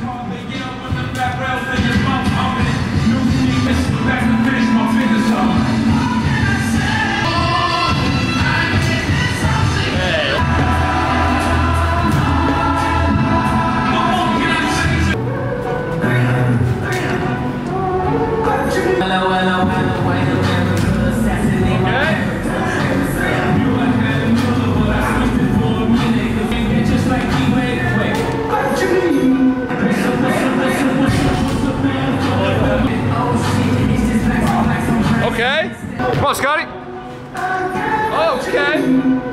Come on, baby, get Okay. Come on, Scotty. Okay.